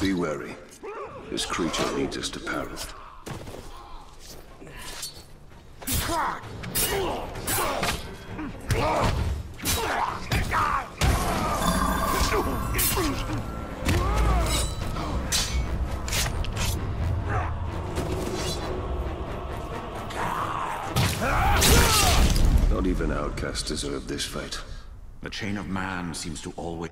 Be wary. This creature leads us to Paris. Not even outcasts deserve this fate. The chain of man seems to always...